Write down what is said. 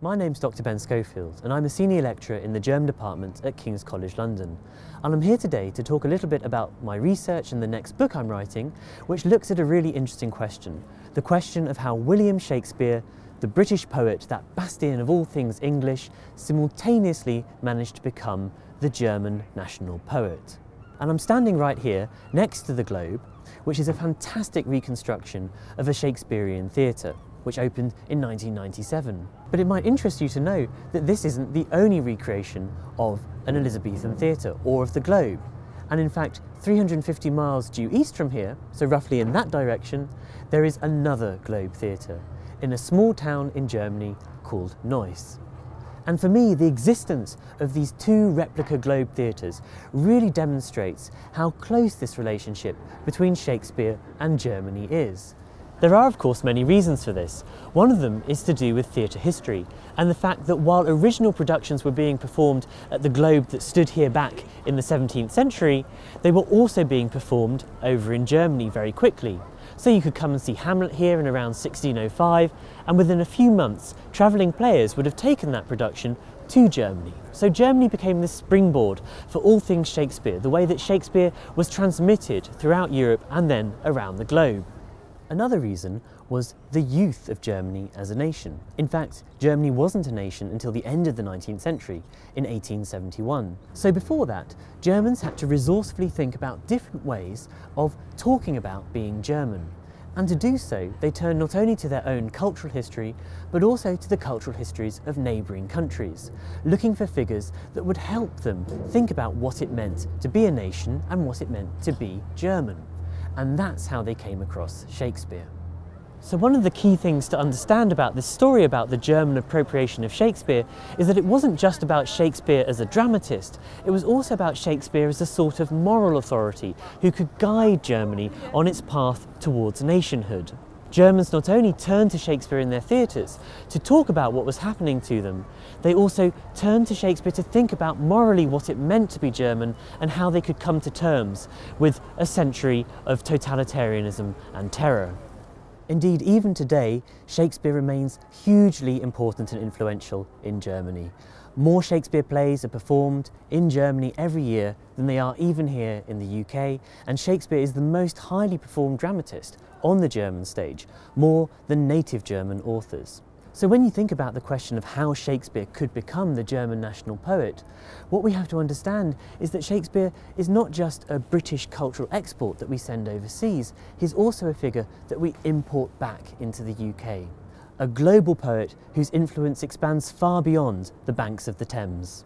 My name's Dr Ben Schofield and I'm a senior lecturer in the German department at King's College London. And I'm here today to talk a little bit about my research and the next book I'm writing, which looks at a really interesting question. The question of how William Shakespeare, the British poet, that bastion of all things English, simultaneously managed to become the German national poet. And I'm standing right here next to the Globe, which is a fantastic reconstruction of a Shakespearean theatre which opened in 1997. But it might interest you to know that this isn't the only recreation of an Elizabethan theatre or of the Globe. And in fact, 350 miles due east from here, so roughly in that direction, there is another Globe Theatre in a small town in Germany called Neuss. And for me, the existence of these two replica Globe theatres really demonstrates how close this relationship between Shakespeare and Germany is. There are of course many reasons for this. One of them is to do with theatre history and the fact that while original productions were being performed at the Globe that stood here back in the 17th century, they were also being performed over in Germany very quickly. So you could come and see Hamlet here in around 1605 and within a few months travelling players would have taken that production to Germany. So Germany became the springboard for all things Shakespeare, the way that Shakespeare was transmitted throughout Europe and then around the globe. Another reason was the youth of Germany as a nation. In fact, Germany wasn't a nation until the end of the 19th century, in 1871. So before that, Germans had to resourcefully think about different ways of talking about being German. And to do so, they turned not only to their own cultural history, but also to the cultural histories of neighbouring countries, looking for figures that would help them think about what it meant to be a nation and what it meant to be German and that's how they came across Shakespeare. So one of the key things to understand about this story about the German appropriation of Shakespeare is that it wasn't just about Shakespeare as a dramatist, it was also about Shakespeare as a sort of moral authority who could guide Germany on its path towards nationhood. Germans not only turned to Shakespeare in their theatres to talk about what was happening to them, they also turned to Shakespeare to think about morally what it meant to be German and how they could come to terms with a century of totalitarianism and terror. Indeed, even today, Shakespeare remains hugely important and influential in Germany. More Shakespeare plays are performed in Germany every year than they are even here in the UK, and Shakespeare is the most highly performed dramatist on the German stage, more than native German authors. So when you think about the question of how Shakespeare could become the German national poet, what we have to understand is that Shakespeare is not just a British cultural export that we send overseas, he's also a figure that we import back into the UK. A global poet whose influence expands far beyond the banks of the Thames.